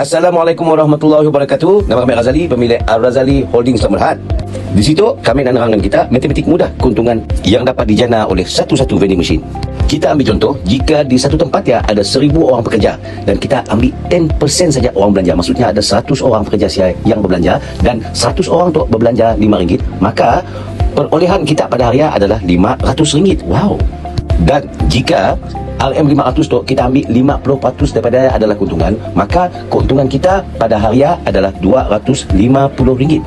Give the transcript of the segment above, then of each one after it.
Assalamualaikum warahmatullahi wabarakatuh. Nama kami Razali, pemilik Al-Razali Holding Selamat Berhad. Di situ kami nak nerangkan kita matematik mudah keuntungan yang dapat dijana oleh satu-satu vending machine. Kita ambil contoh, jika di satu tempat ya ada seribu orang pekerja dan kita ambil 10% saja orang belanja. Maksudnya ada 100 orang pekerja yang berbelanja dan 100 orang tu berbelanja RM5, maka perolehan kita pada hari adalah RM500. Wow. Dan jika RM500 tu kita ambil 50% daripada adalah keuntungan. Maka keuntungan kita pada harian adalah RM250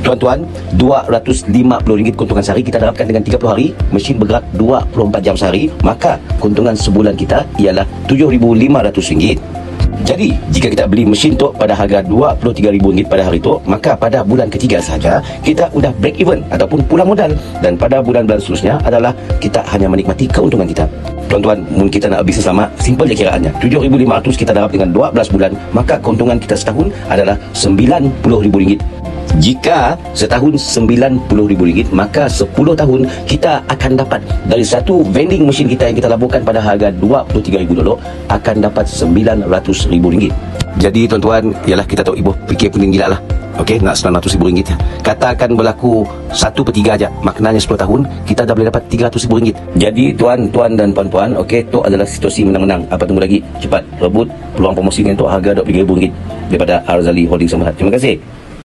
Tuan-tuan, RM250 keuntungan sehari kita dapatkan dengan 30 hari, mesin bergerak 24 jam sehari, maka keuntungan sebulan kita ialah RM7,500. Jadi, jika kita beli mesin tu pada harga RM23,000 pada hari tu, maka pada bulan ketiga sahaja kita sudah break even ataupun pulang modal. Dan pada bulan-bulan seterusnya adalah kita hanya menikmati keuntungan kita. Tuan-tuan, mungkin kita nak bisnes lama, simple je kiraannya. RM7,500 kita dapat dengan 12 bulan, maka keuntungan kita setahun adalah RM90,000. Jika setahun RM90,000 maka 10 tahun kita akan dapat dari satu vending machine kita yang kita laburkan pada harga RM23,000 dulu akan dapat RM900,000. Jadi tuan-tuan, ialah kita tahu ibu fikir pening gila lah. Okey, nak RM900,000 Katakan berlaku satu per tiga aja, maknanya 10 tahun kita dah boleh dapat RM300,000. Jadi tuan-tuan dan puan-puan, okey, itu adalah situasi menang-menang. Apa tunggu lagi? Cepat rebut peluang promosi untuk harga RM23,000 daripada Arzali Holding Samahat. Terima kasih.